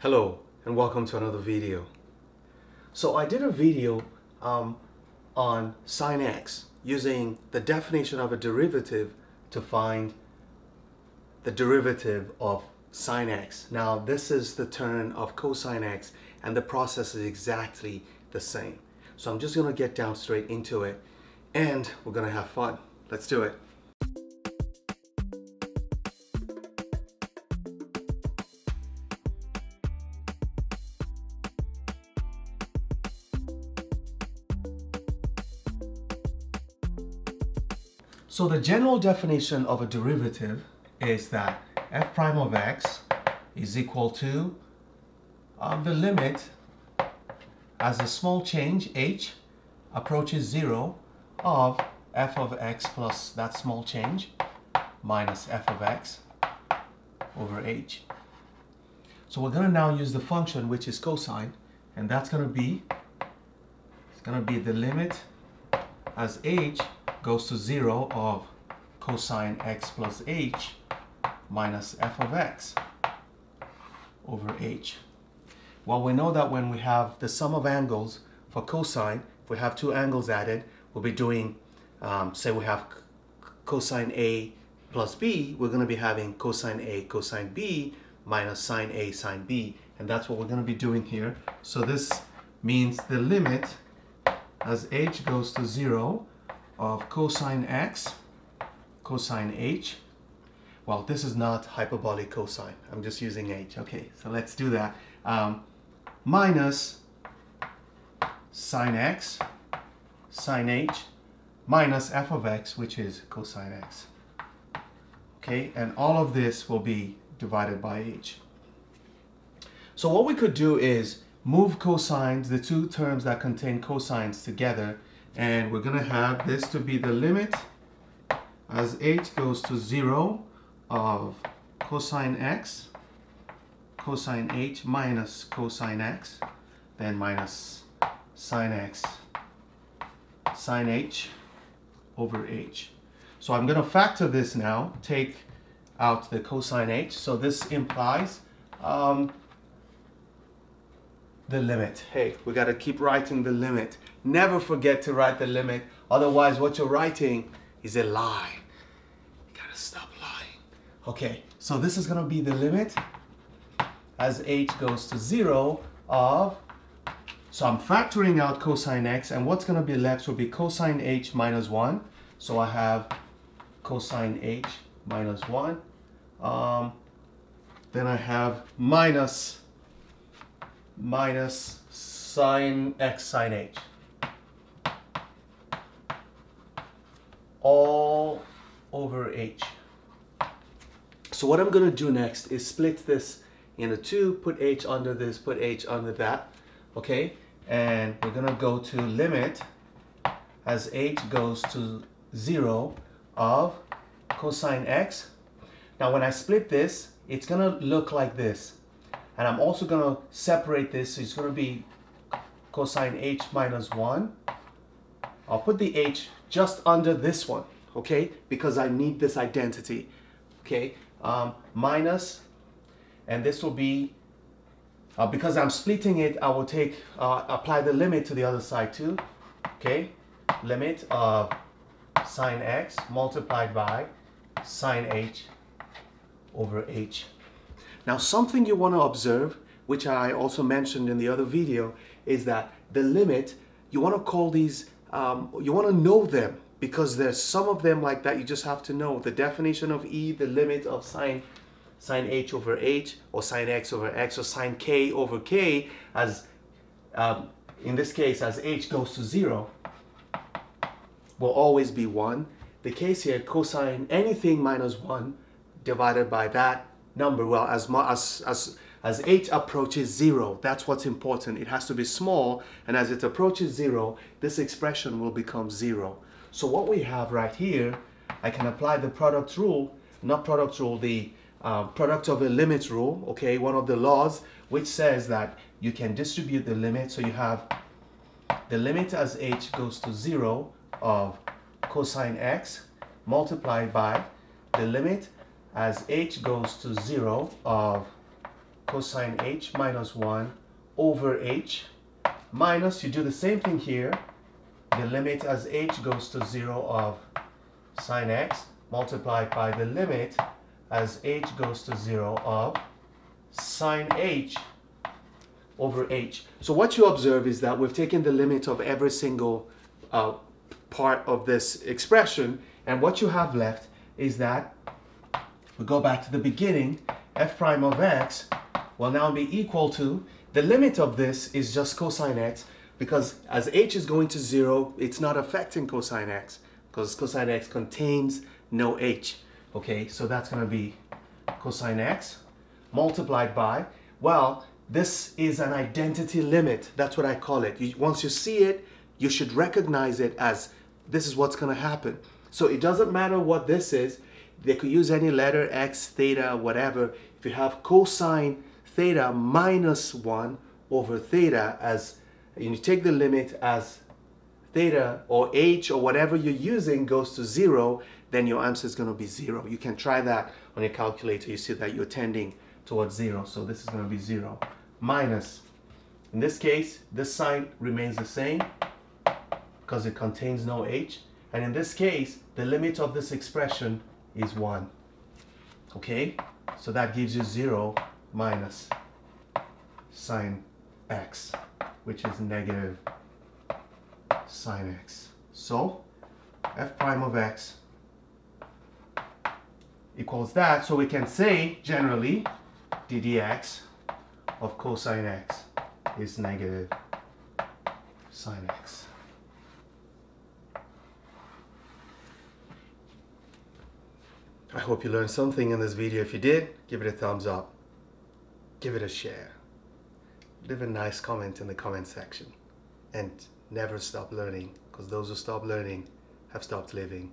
Hello and welcome to another video. So I did a video um, on sine x using the definition of a derivative to find the derivative of sine x. Now this is the turn of cosine x and the process is exactly the same. So I'm just going to get down straight into it and we're going to have fun. Let's do it. So the general definition of a derivative is that f prime of x is equal to um, the limit as a small change h approaches zero of f of x plus that small change minus f of x over h. So we're going to now use the function which is cosine and that's going to be it's going to be the limit as h goes to 0 of cosine x plus h minus f of x over h. Well, we know that when we have the sum of angles for cosine, if we have two angles added, we'll be doing, um, say we have cosine A plus B, we're going to be having cosine A cosine B minus sine A sine B. And that's what we're going to be doing here. So this means the limit as h goes to 0 of cosine x, cosine h. Well, this is not hyperbolic cosine. I'm just using h. Okay, so let's do that. Um, minus sine x, sine h, minus f of x, which is cosine x. Okay, and all of this will be divided by h. So what we could do is move cosines, the two terms that contain cosines together, and we're going to have this to be the limit as h goes to 0 of cosine x cosine h minus cosine x then minus sine x sine h over h. So I'm going to factor this now, take out the cosine h. So this implies um, the limit. Hey, we got to keep writing the limit. Never forget to write the limit. Otherwise, what you're writing is a lie. You got to stop lying. Okay, so this is to be the limit as h goes to 0 of, so I'm factoring out cosine x, and what's to be left will be cosine h minus 1. So I have cosine h minus 1. Um, then I have minus minus sine x sine h. All over h. So what I'm going to do next is split this into two, put h under this, put h under that, okay? And we're going to go to limit as h goes to 0 of cosine x. Now when I split this, it's going to look like this. And I'm also going to separate this. So it's going to be cosine h minus 1. I'll put the h just under this one, okay? Because I need this identity, okay? Um, minus, and this will be, uh, because I'm splitting it, I will take, uh, apply the limit to the other side too, okay? Limit of sine x multiplied by sine h over h. Now something you want to observe, which I also mentioned in the other video, is that the limit, you want to call these, um, you want to know them because there's some of them like that you just have to know. The definition of E, the limit of sine, sine h over h, or sine x over x, or sine k over k, as um, in this case, as h goes to zero, will always be one. The case here, cosine anything minus one divided by that number, well, as, as, as, as h approaches zero, that's what's important. It has to be small, and as it approaches zero, this expression will become zero. So what we have right here, I can apply the product rule, not product rule, the uh, product of a limit rule, okay, one of the laws, which says that you can distribute the limit, so you have the limit as h goes to zero of cosine x multiplied by the limit as h goes to 0 of cosine h minus 1 over h minus, you do the same thing here, the limit as h goes to 0 of sine x multiplied by the limit as h goes to 0 of sine h over h. So what you observe is that we've taken the limit of every single uh, part of this expression and what you have left is that we go back to the beginning f prime of x will now be equal to the limit of this is just cosine x because as h is going to 0 it's not affecting cosine x because cosine x contains no h. Okay so that's going to be cosine x multiplied by well this is an identity limit. That's what I call it. You, once you see it you should recognize it as this is what's going to happen. So it doesn't matter what this is they could use any letter x theta whatever. If you have cosine theta minus 1 over theta as you take the limit as theta or h or whatever you're using goes to 0, then your answer is going to be 0. You can try that on your calculator. You see that you're tending towards 0. So this is going to be 0 minus. In this case, this sine remains the same because it contains no h. And in this case, the limit of this expression is 1. Okay? So that gives you 0 minus sine x, which is negative sine x. So f prime of x equals that. So we can say generally d dx of cosine x is negative sine x. I hope you learned something in this video. If you did, give it a thumbs up. Give it a share. Leave a nice comment in the comment section. And never stop learning, because those who stop learning have stopped living.